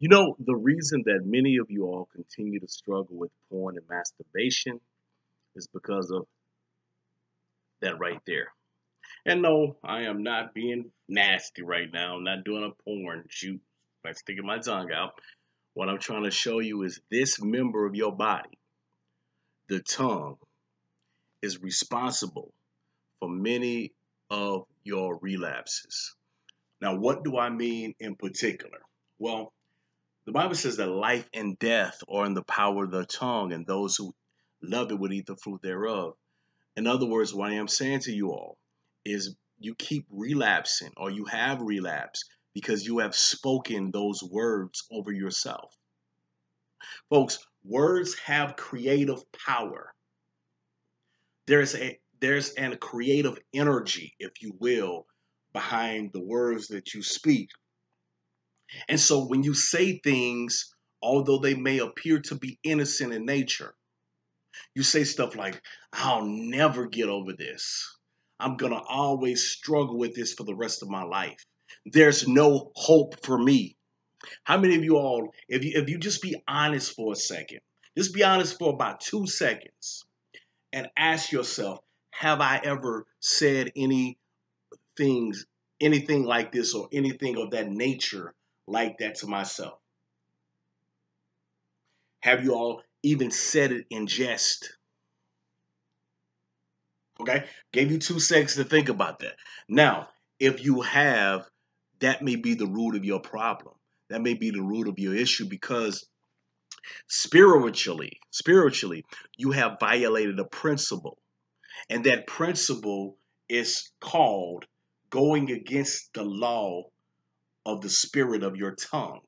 You know, the reason that many of you all continue to struggle with porn and masturbation is because of that right there. And no, I am not being nasty right now. I'm not doing a porn shoot by sticking my tongue out. What I'm trying to show you is this member of your body, the tongue, is responsible for many of your relapses. Now, what do I mean in particular? Well, the Bible says that life and death are in the power of the tongue, and those who love it would eat the fruit thereof. In other words, what I am saying to you all is you keep relapsing or you have relapsed because you have spoken those words over yourself. Folks, words have creative power. There's a there's an creative energy, if you will, behind the words that you speak. And so when you say things, although they may appear to be innocent in nature, you say stuff like, I'll never get over this. I'm going to always struggle with this for the rest of my life. There's no hope for me. How many of you all, if you, if you just be honest for a second, just be honest for about two seconds and ask yourself, have I ever said any things, anything like this or anything of that nature like that to myself? Have you all even said it in jest? Okay, gave you two seconds to think about that. Now, if you have, that may be the root of your problem. That may be the root of your issue because spiritually, spiritually, you have violated a principle. And that principle is called going against the law of the spirit of your tongue.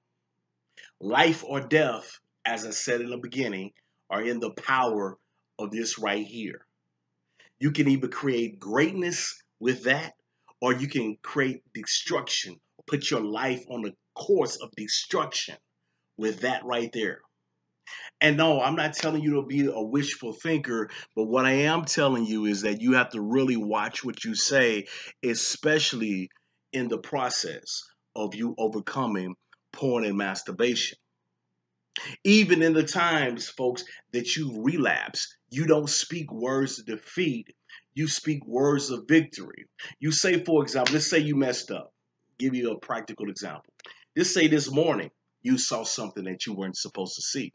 Life or death, as I said in the beginning, are in the power of this right here. You can either create greatness with that, or you can create destruction, put your life on the course of destruction with that right there. And no, I'm not telling you to be a wishful thinker, but what I am telling you is that you have to really watch what you say, especially in the process of you overcoming porn and masturbation. Even in the times, folks, that you relapse, you don't speak words of defeat, you speak words of victory. You say, for example, let's say you messed up. Give you a practical example. Let's say this morning you saw something that you weren't supposed to see.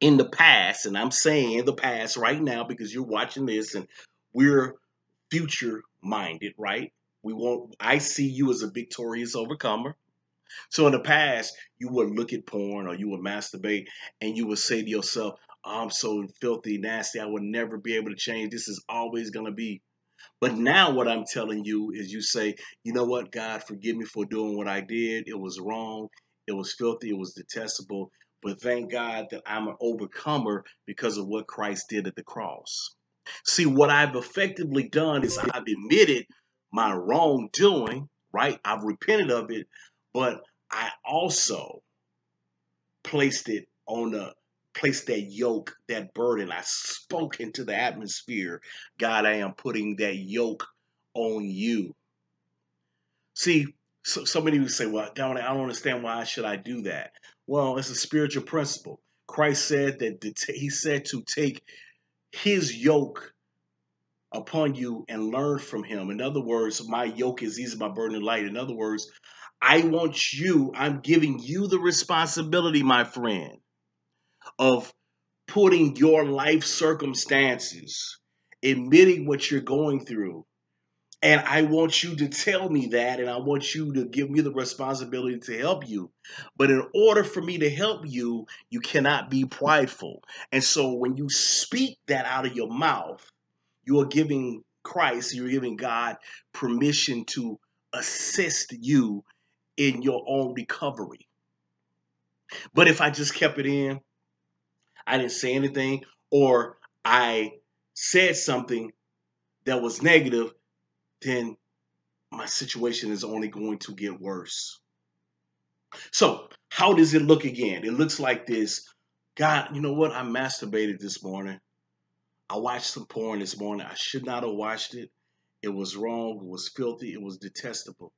In the past, and I'm saying in the past right now because you're watching this and we're future minded, right? We want I see you as a victorious overcomer. So in the past, you would look at porn or you would masturbate and you would say to yourself, I'm so filthy, nasty, I would never be able to change. This is always going to be. But now, what I'm telling you is you say, you know what, God, forgive me for doing what I did. It was wrong. It was filthy. It was detestable. But thank God that I'm an overcomer because of what Christ did at the cross. See, what I've effectively done is I've admitted my wrongdoing, right? I've repented of it, but I also placed it on the place that yoke, that burden. I spoke into the atmosphere. God, I am putting that yoke on you. See, so, so many would say, well, Dominic, I don't understand why should I do that. Well, it's a spiritual principle. Christ said that he said to take his yoke upon you and learn from him. In other words, my yoke is easy, my burden light. In other words, I want you, I'm giving you the responsibility, my friend, of putting your life circumstances, admitting what you're going through. And I want you to tell me that, and I want you to give me the responsibility to help you. But in order for me to help you, you cannot be prideful. And so when you speak that out of your mouth, you are giving Christ, you're giving God permission to assist you in your own recovery. But if I just kept it in, I didn't say anything, or I said something that was negative, then my situation is only going to get worse. So, how does it look again? It looks like this God, you know what? I masturbated this morning. I watched some porn this morning. I should not have watched it. It was wrong. It was filthy. It was detestable.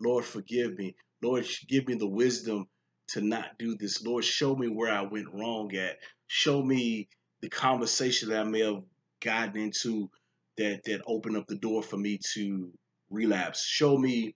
Lord, forgive me. Lord, give me the wisdom to not do this. Lord, show me where I went wrong at. Show me the conversation that I may have gotten into that that opened up the door for me to relapse. Show me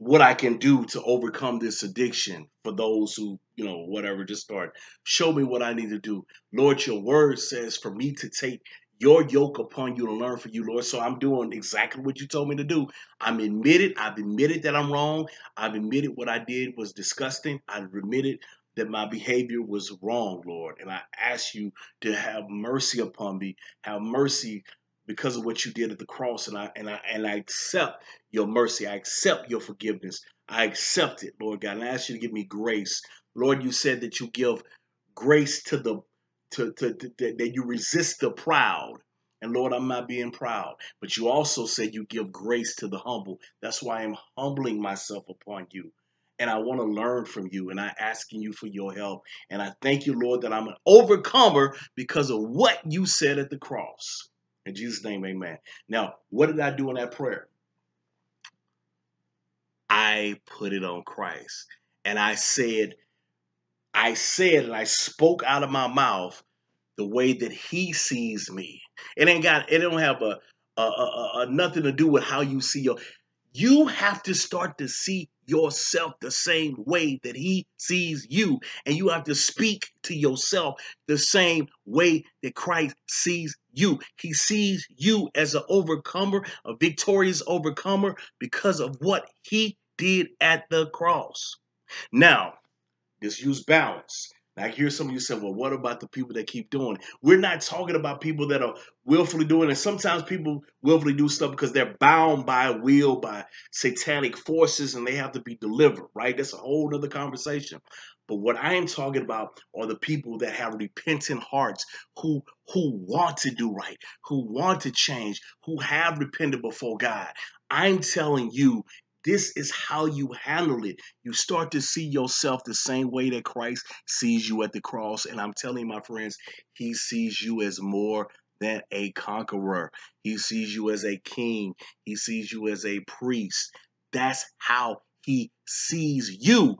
what I can do to overcome this addiction for those who, you know, whatever, just start. Show me what I need to do. Lord, your word says for me to take your yoke upon you to learn from you, Lord. So I'm doing exactly what you told me to do. I'm admitted. I've admitted that I'm wrong. I've admitted what I did was disgusting. I've admitted that my behavior was wrong, Lord. And I ask you to have mercy upon me. Have mercy because of what you did at the cross and I and I and I accept your mercy. I accept your forgiveness. I accept it, Lord God. And I ask you to give me grace. Lord, you said that you give grace to the to, to, to that you resist the proud. And Lord, I'm not being proud, but you also said you give grace to the humble. That's why I'm humbling myself upon you. And I want to learn from you, and I'm asking you for your help. And I thank you, Lord, that I'm an overcomer because of what you said at the cross. In Jesus' name, amen. Now, what did I do in that prayer? I put it on Christ. And I said, I said and I spoke out of my mouth the way that he sees me. It ain't got it don't have a, a, a, a nothing to do with how you see your you have to start to see yourself the same way that he sees you. And you have to speak to yourself the same way that Christ sees you. He sees you as an overcomer, a victorious overcomer because of what he did at the cross. Now, just use balance. I hear some of you say, well, what about the people that keep doing it? We're not talking about people that are willfully doing it. Sometimes people willfully do stuff because they're bound by will, by satanic forces, and they have to be delivered, right? That's a whole other conversation. But what I am talking about are the people that have repentant hearts, who who want to do right, who want to change, who have repented before God. I'm telling you, this is how you handle it. You start to see yourself the same way that Christ sees you at the cross. And I'm telling my friends, he sees you as more than a conqueror. He sees you as a king. He sees you as a priest. That's how he sees you.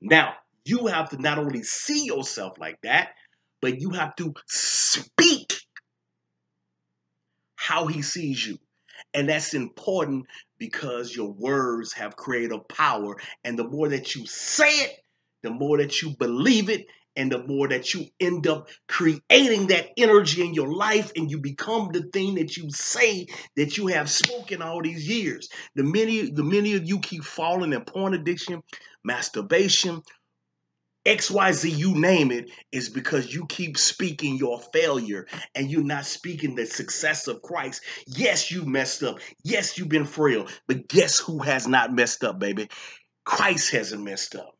Now, you have to not only see yourself like that, but you have to speak how he sees you. And that's important because your words have creative power. And the more that you say it, the more that you believe it, and the more that you end up creating that energy in your life and you become the thing that you say that you have spoken all these years. The many the many of you keep falling in porn addiction, masturbation, XYZ, you name it, is because you keep speaking your failure and you're not speaking the success of Christ. Yes, you messed up. Yes, you've been frail. But guess who has not messed up, baby? Christ hasn't messed up.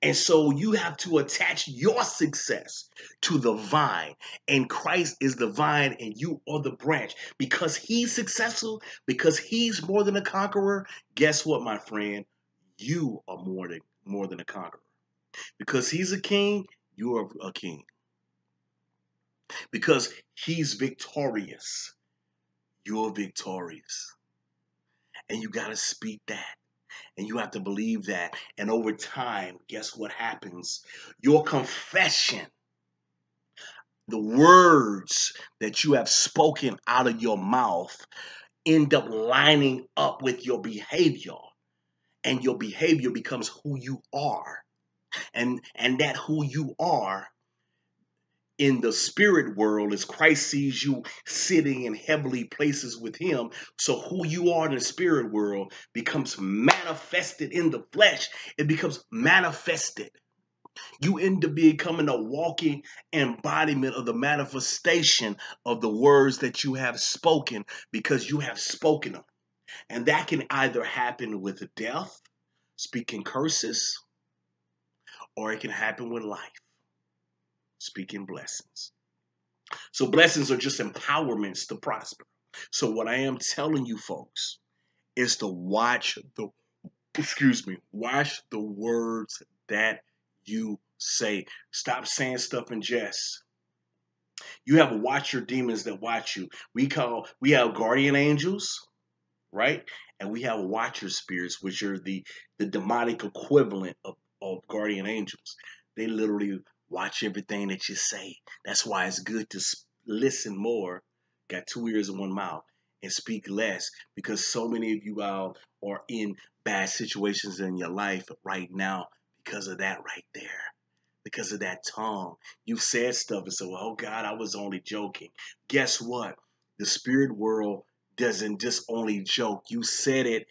And so you have to attach your success to the vine. And Christ is the vine and you are the branch. Because he's successful, because he's more than a conqueror, guess what, my friend? You are more than more than a conqueror. Because he's a king, you are a king. Because he's victorious, you're victorious. And you got to speak that. And you have to believe that. And over time, guess what happens? Your confession, the words that you have spoken out of your mouth, end up lining up with your behavior. And your behavior becomes who you are and and that who you are in the spirit world as Christ sees you sitting in heavenly places with him. So who you are in the spirit world becomes manifested in the flesh. It becomes manifested. You end up becoming a walking embodiment of the manifestation of the words that you have spoken because you have spoken them. And that can either happen with death, speaking curses, or it can happen with life. Speaking blessings. So, blessings are just empowerments to prosper. So, what I am telling you folks is to watch the, excuse me, watch the words that you say. Stop saying stuff in jest. You have watch your demons that watch you. We call we have guardian angels, right? And we have watcher spirits, which are the the demonic equivalent of or guardian angels. They literally watch everything that you say. That's why it's good to listen more. Got two ears and one mouth and speak less because so many of you out are in bad situations in your life right now because of that right there. Because of that tongue. You've said stuff and said, well, oh God, I was only joking. Guess what? The spirit world doesn't just only joke. You said it,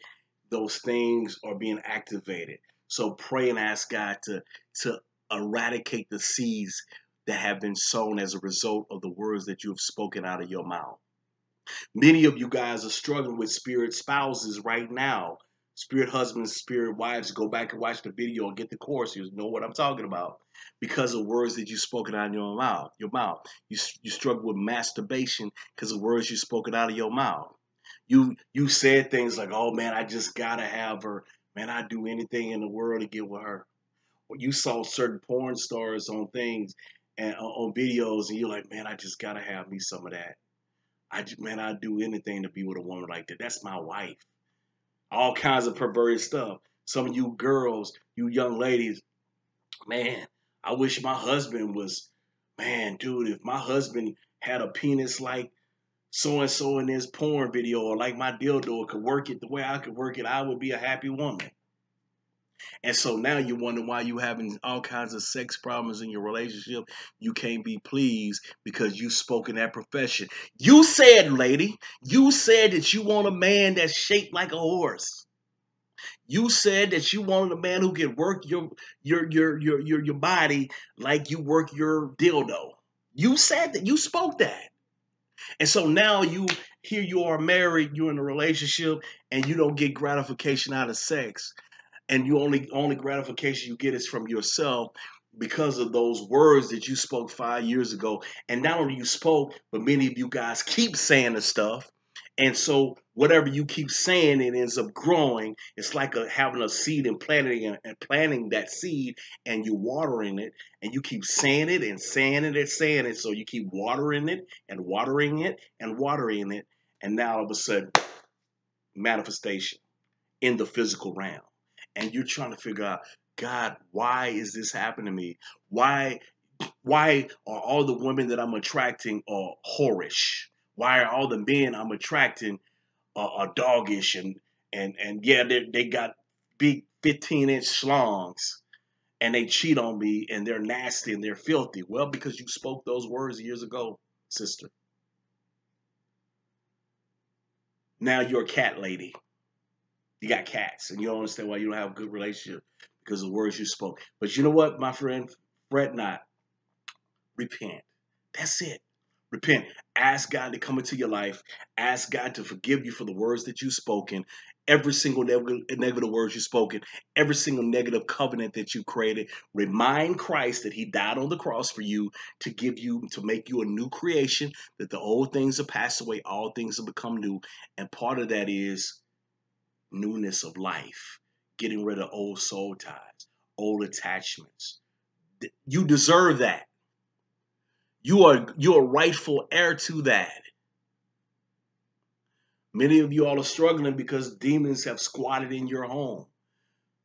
those things are being activated. So pray and ask God to, to eradicate the seeds that have been sown as a result of the words that you have spoken out of your mouth. Many of you guys are struggling with spirit spouses right now. Spirit husbands, spirit wives, go back and watch the video and get the course. You know what I'm talking about because of words that you've spoken out of your mouth. Your mouth. You you struggle with masturbation because of words you've spoken out of your mouth. You you said things like, "Oh man, I just gotta have her. Man, I'd do anything in the world to get with her." You saw certain porn stars on things and uh, on videos, and you're like, "Man, I just gotta have me some of that." I man, I'd do anything to be with a woman like that. That's my wife. All kinds of perverted stuff. Some of you girls, you young ladies, man, I wish my husband was, man, dude, if my husband had a penis like so and so in this porn video or like my dildo could work it the way I could work it, I would be a happy woman. And so now you wonder why you having all kinds of sex problems in your relationship. You can't be pleased because you spoke in that profession. You said, lady, you said that you want a man that's shaped like a horse. You said that you wanted a man who can work your your your your your, your body like you work your dildo. You said that. You spoke that. And so now you here you are married, you're in a relationship, and you don't get gratification out of sex and you only only gratification you get is from yourself because of those words that you spoke five years ago. And not only you spoke, but many of you guys keep saying the stuff. And so whatever you keep saying, it ends up growing. It's like a, having a seed and planting and, and planting that seed, and you're watering it, and you keep saying it and saying it and saying it. So you keep watering it and watering it and watering it, and now all of a sudden, manifestation in the physical realm and you're trying to figure out, God, why is this happening to me? Why why are all the women that I'm attracting are whorish? Why are all the men I'm attracting uh, are doggish and and and yeah, they they got big 15 inch slongs and they cheat on me and they're nasty and they're filthy. Well, because you spoke those words years ago, sister. Now you're a cat lady. You got cats, and you don't understand why you don't have a good relationship because of the words you spoke. But you know what, my friend? Fret not. Repent. That's it. Repent. Ask God to come into your life. Ask God to forgive you for the words that you've spoken, every single negative, words you've spoken, every single negative covenant that you created. Remind Christ that He died on the cross for you to give you, to make you a new creation, that the old things have passed away, all things have become new. And part of that is newness of life, getting rid of old soul ties, old attachments. You deserve that. You are you're rightful heir to that. Many of you all are struggling because demons have squatted in your home.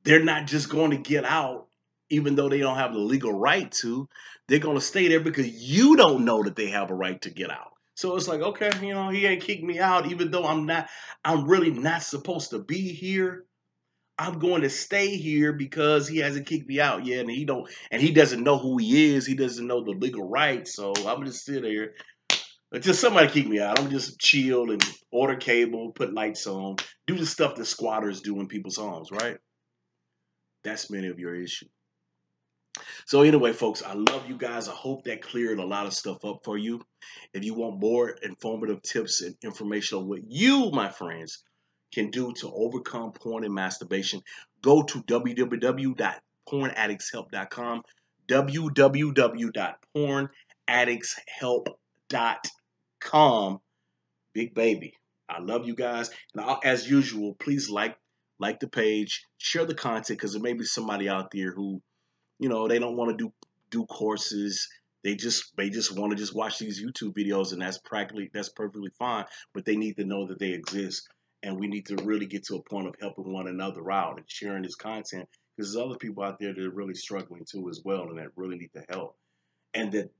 They're not just going to get out, even though they don't have the legal right to. They're going to stay there because you don't know that they have a right to get out. So it's like, okay, you know, he ain't kicked me out, even though I'm not, I'm really not supposed to be here. I'm going to stay here because he hasn't kicked me out yet, and he don't, and he doesn't know who he is. He doesn't know the legal rights. So I'm just sit there until somebody kick me out. I'm just chill and order cable, put lights on, do the stuff that squatters do in people's homes, right? That's many of your issues. So anyway, folks, I love you guys. I hope that cleared a lot of stuff up for you. If you want more informative tips and information on what you, my friends, can do to overcome porn and masturbation, go to www.pornaddictshelp.com, www.pornaddictshelp.com. Big baby. I love you guys. And as usual, please like like the page, share the content because there may be somebody out there who you know they don't want to do do courses they just they just want to just watch these youtube videos and that's practically that's perfectly fine but they need to know that they exist and we need to really get to a point of helping one another out and sharing this content Because there's other people out there that are really struggling too as well and that really need the help. And that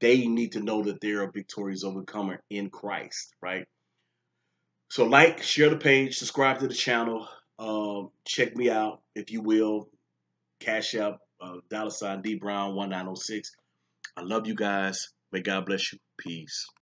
they need to know that they're a victorious overcomer in Christ, right? So like, share the page, subscribe to the channel, um, check me out if you will. Cash App, uh, dollar sign D Brown 1906. I love you guys. May God bless you. Peace.